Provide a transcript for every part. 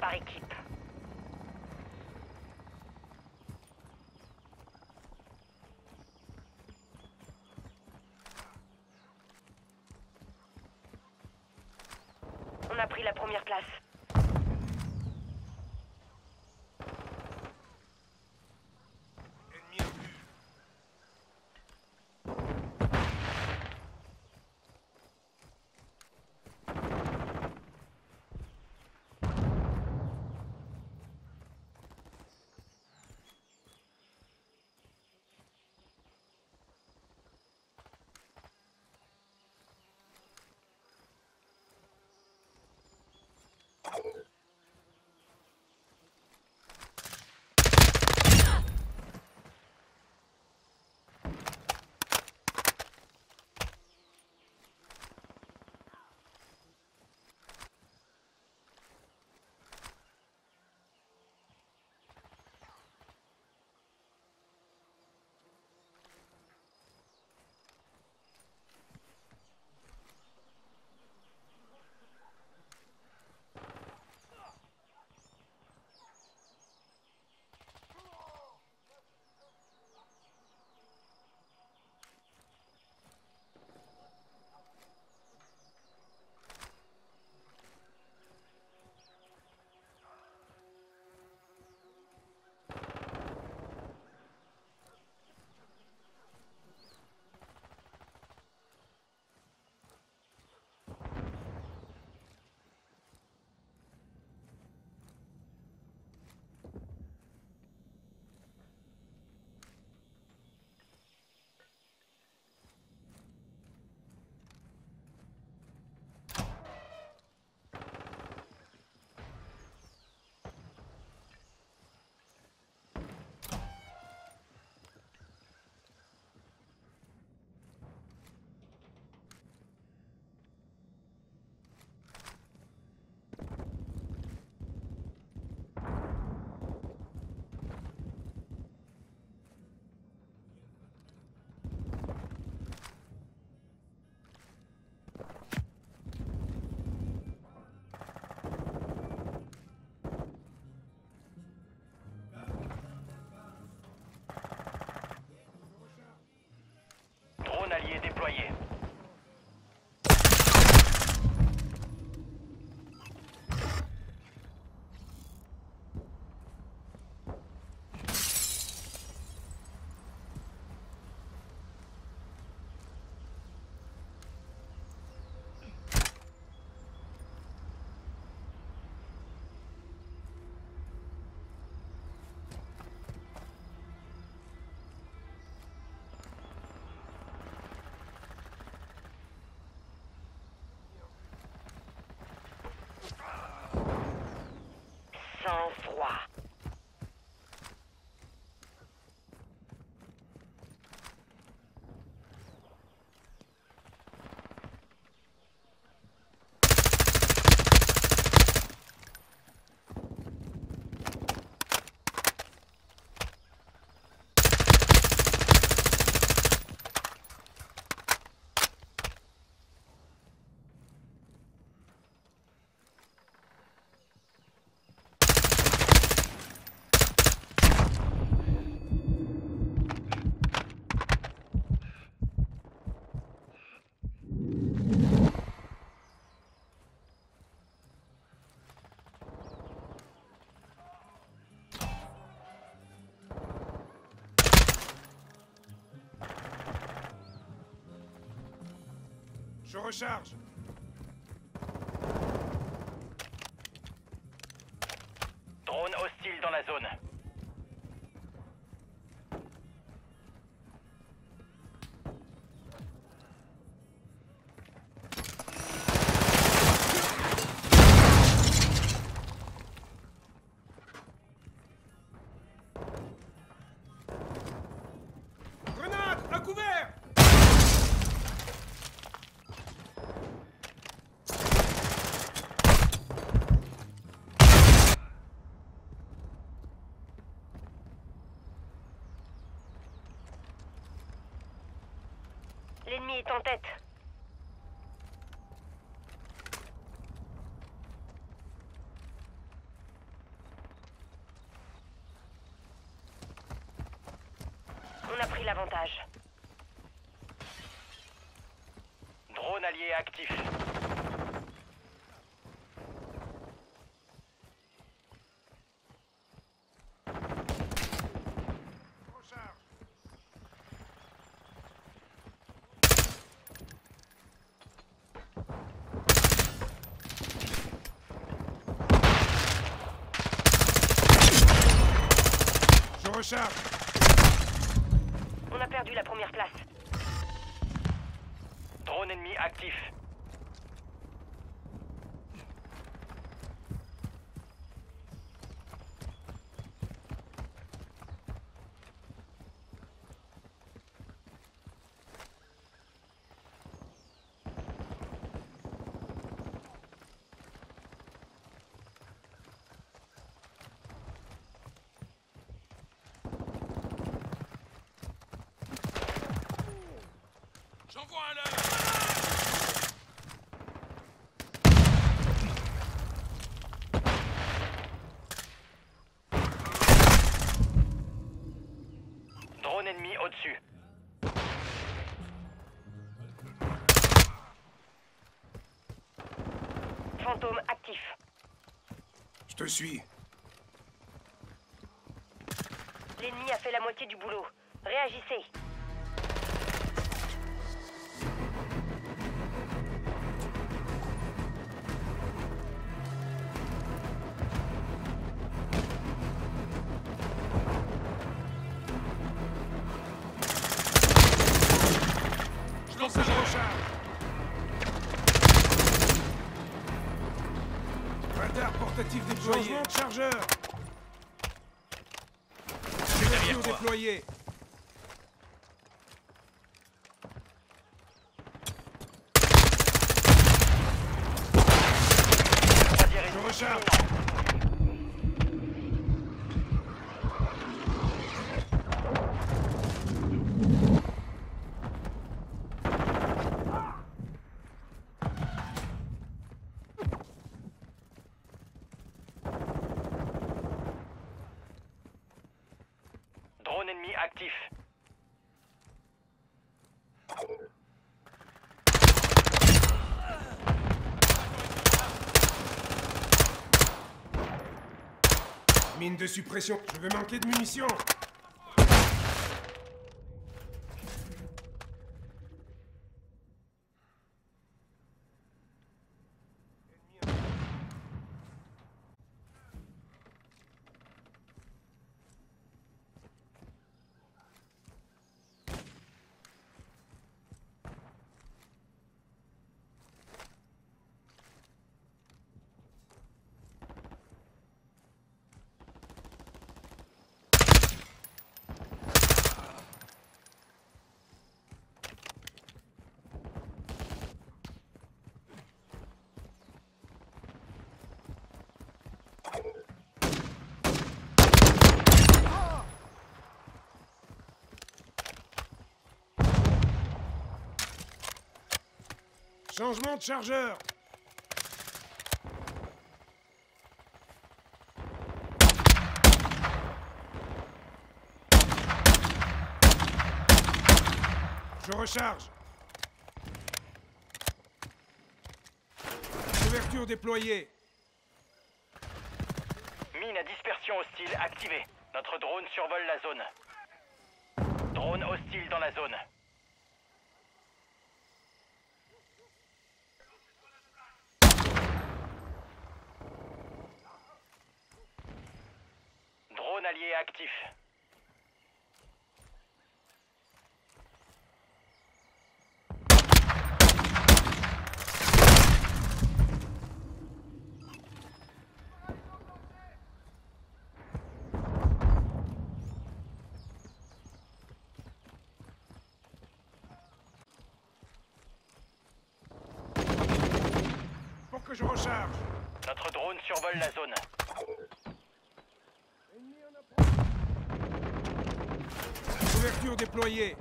par équipe. On a pris la première place. Je recharge. Drone hostile dans la zone. Grenade À couvert On a pris l'avantage. Drone allié actif. Recharge. On a perdu la première place. Drone ennemi actif. Drone ennemi au-dessus. Fantôme actif. Je te suis. L'ennemi a fait la moitié du boulot. Réagissez. Radar portatif déployé. Changement de chargeur. Couverture déployée. Croisière Je ennemie recharge. imminente. Drone ennemi actif. Mine de suppression. Je vais manquer de munitions. Changement de chargeur. Je recharge. Couverture déployée. Mine à dispersion hostile activée. Notre drone survole la zone. Drone hostile dans la zone. Drone allié actif. Pour que je recharge. Notre drone survole la zone. Couverture déployée.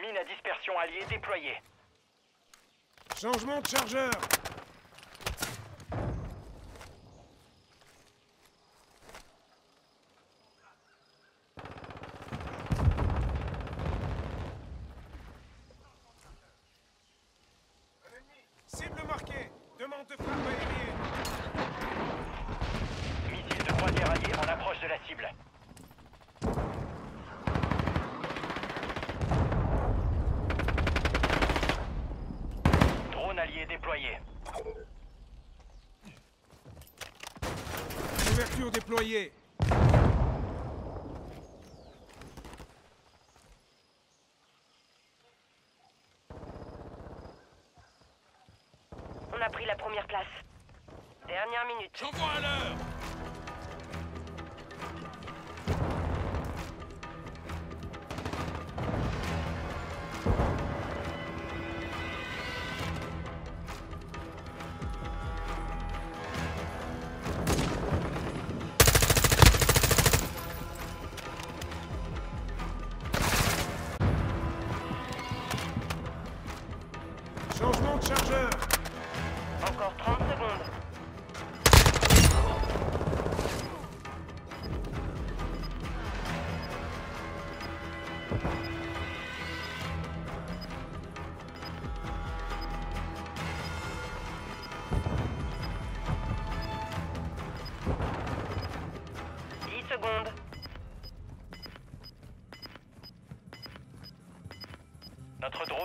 Mine à dispersion alliée déployée. Changement de chargeur Cible marquée Demande de frappe aérienne Missile de croisière allié en approche de la cible. Drone allié déployé. On a pris la première place. Dernière minute. J'envoie à l'heure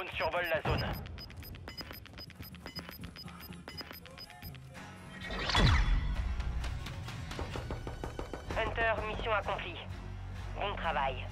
drone survole la zone. Hunter, mission accomplie. Bon travail.